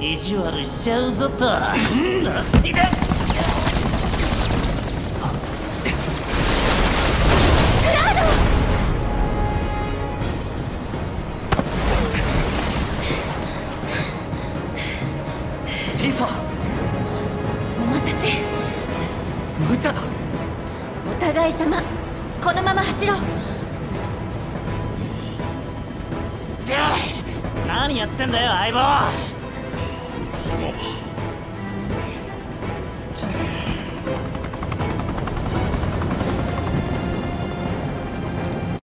意地悪しちゃうぞと。いてティファ。お待たせ。無茶だ。お互い様。このまま走ろう何やってんだよ相棒